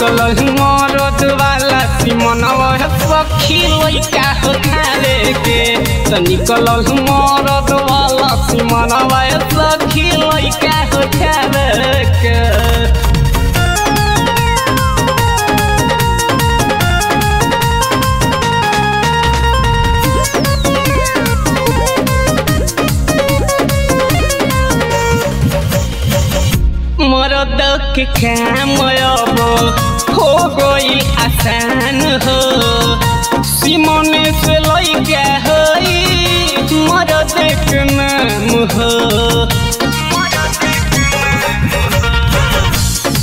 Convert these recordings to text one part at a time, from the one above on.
तो मरद वाला सिमनवा सखी लइका हो खावे के तो मरद वाला सिमनवा सखी लइका हो खावे के मरद के काम हो गई आसान हो। सिमने से लैका हई मरद के नाम हो।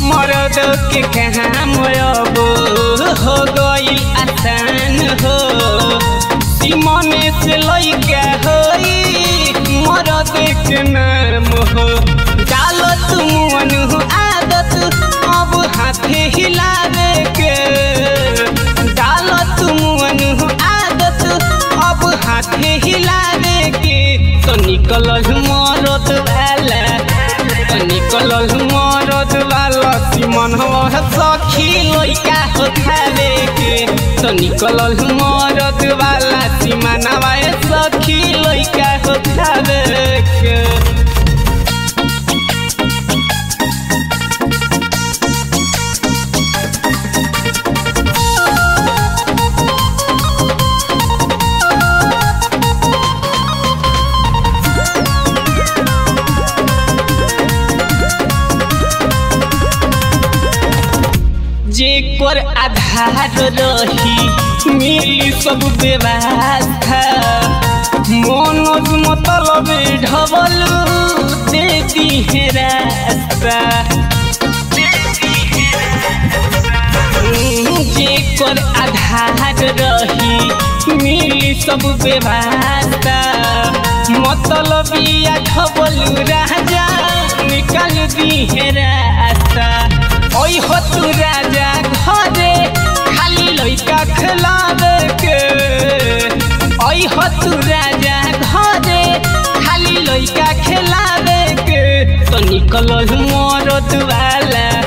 मरद के काम हो गई आसान हो। सिमने से लैका हई मरद के नाम हो। डालो तुम सखी लइका हो खावे के तो निकल मरद वाला सीमा सखी जे पर आधार रही मिली सब व्यवस्था मनोज मतलब ढबल दे दी है रास्ता जे कर आधार रही मिली सब व्यवस्था मतलब या ढबल राजा निकाल दी है रास्ता ओइ हो तू राजा तू राजा घरे खाली लइका खेलावे के। तो निकल मरद वाला।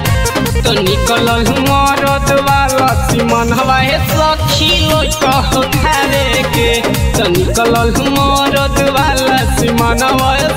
तो निकल मरद वाला। हवा हवाए सखी लइका हो खावे के। तो निकल मरद वाला। सीमन हवाए